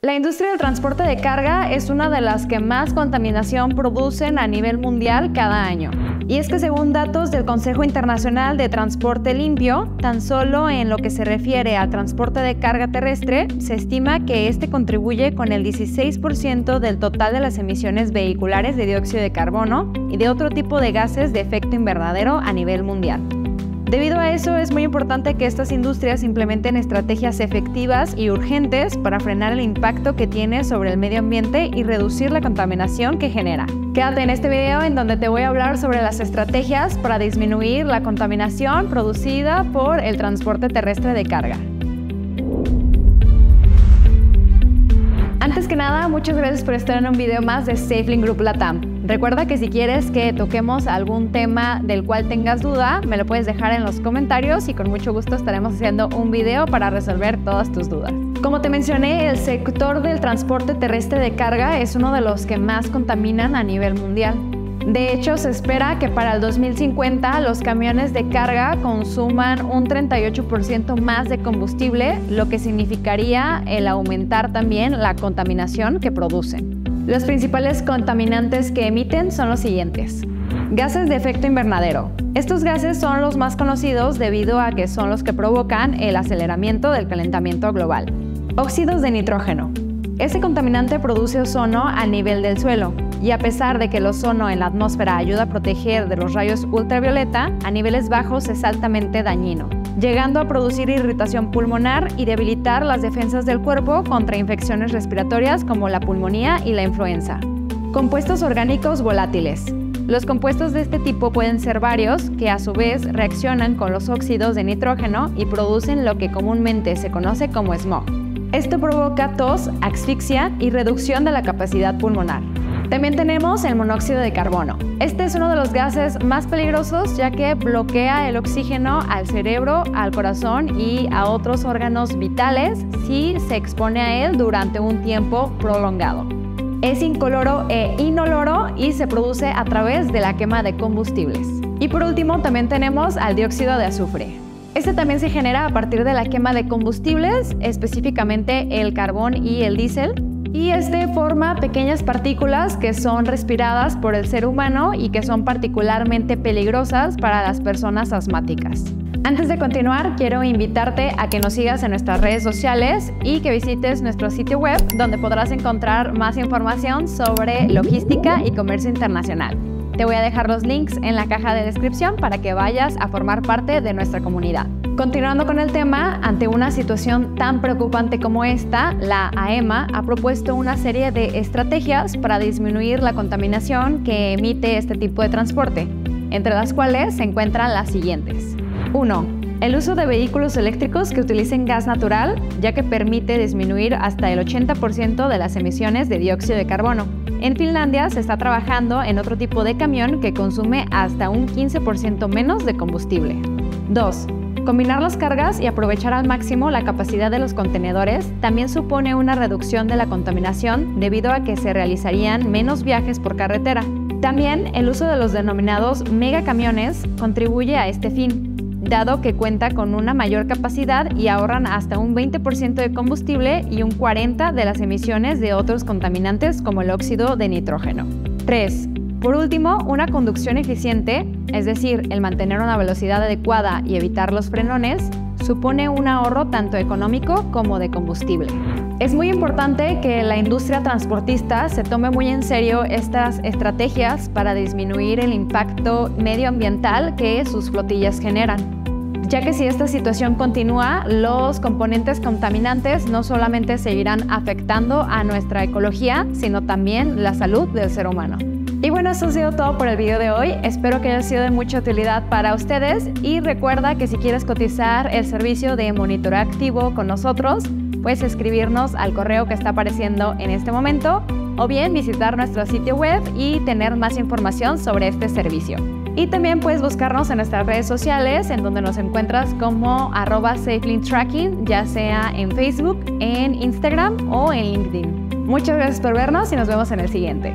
La industria del transporte de carga es una de las que más contaminación producen a nivel mundial cada año. Y es que según datos del Consejo Internacional de Transporte Limpio, tan solo en lo que se refiere al transporte de carga terrestre, se estima que este contribuye con el 16% del total de las emisiones vehiculares de dióxido de carbono y de otro tipo de gases de efecto invernadero a nivel mundial. Debido a eso, es muy importante que estas industrias implementen estrategias efectivas y urgentes para frenar el impacto que tiene sobre el medio ambiente y reducir la contaminación que genera. Quédate en este video en donde te voy a hablar sobre las estrategias para disminuir la contaminación producida por el transporte terrestre de carga. Nada, muchas gracias por estar en un video más de SafeLink Group Latam. Recuerda que si quieres que toquemos algún tema del cual tengas duda, me lo puedes dejar en los comentarios y con mucho gusto estaremos haciendo un video para resolver todas tus dudas. Como te mencioné, el sector del transporte terrestre de carga es uno de los que más contaminan a nivel mundial. De hecho, se espera que para el 2050 los camiones de carga consuman un 38% más de combustible, lo que significaría el aumentar también la contaminación que producen. Los principales contaminantes que emiten son los siguientes. Gases de efecto invernadero. Estos gases son los más conocidos debido a que son los que provocan el aceleramiento del calentamiento global. Óxidos de nitrógeno. Ese contaminante produce ozono a nivel del suelo y a pesar de que el ozono en la atmósfera ayuda a proteger de los rayos ultravioleta, a niveles bajos es altamente dañino llegando a producir irritación pulmonar y debilitar las defensas del cuerpo contra infecciones respiratorias como la pulmonía y la influenza. Compuestos orgánicos volátiles. Los compuestos de este tipo pueden ser varios, que a su vez reaccionan con los óxidos de nitrógeno y producen lo que comúnmente se conoce como smog. Esto provoca tos, asfixia y reducción de la capacidad pulmonar. También tenemos el monóxido de carbono. Este es uno de los gases más peligrosos ya que bloquea el oxígeno al cerebro, al corazón y a otros órganos vitales si se expone a él durante un tiempo prolongado. Es incoloro e inoloro y se produce a través de la quema de combustibles. Y por último también tenemos al dióxido de azufre. Este también se genera a partir de la quema de combustibles, específicamente el carbón y el diésel, y este forma pequeñas partículas que son respiradas por el ser humano y que son particularmente peligrosas para las personas asmáticas. Antes de continuar, quiero invitarte a que nos sigas en nuestras redes sociales y que visites nuestro sitio web donde podrás encontrar más información sobre logística y comercio internacional. Te voy a dejar los links en la caja de descripción para que vayas a formar parte de nuestra comunidad. Continuando con el tema, ante una situación tan preocupante como esta, la AEMA ha propuesto una serie de estrategias para disminuir la contaminación que emite este tipo de transporte, entre las cuales se encuentran las siguientes. 1. El uso de vehículos eléctricos que utilicen gas natural, ya que permite disminuir hasta el 80% de las emisiones de dióxido de carbono. En Finlandia se está trabajando en otro tipo de camión que consume hasta un 15% menos de combustible. 2. Combinar las cargas y aprovechar al máximo la capacidad de los contenedores también supone una reducción de la contaminación debido a que se realizarían menos viajes por carretera. También el uso de los denominados megacamiones contribuye a este fin, dado que cuenta con una mayor capacidad y ahorran hasta un 20% de combustible y un 40% de las emisiones de otros contaminantes como el óxido de nitrógeno. 3. Por último, una conducción eficiente, es decir, el mantener una velocidad adecuada y evitar los frenones, supone un ahorro tanto económico como de combustible. Es muy importante que la industria transportista se tome muy en serio estas estrategias para disminuir el impacto medioambiental que sus flotillas generan ya que si esta situación continúa, los componentes contaminantes no solamente seguirán afectando a nuestra ecología, sino también la salud del ser humano. Y bueno, eso ha sido todo por el video de hoy. Espero que haya sido de mucha utilidad para ustedes y recuerda que si quieres cotizar el servicio de monitoreo activo con nosotros, puedes escribirnos al correo que está apareciendo en este momento o bien visitar nuestro sitio web y tener más información sobre este servicio. Y también puedes buscarnos en nuestras redes sociales, en donde nos encuentras como arroba Tracking, ya sea en Facebook, en Instagram o en LinkedIn. Muchas gracias por vernos y nos vemos en el siguiente.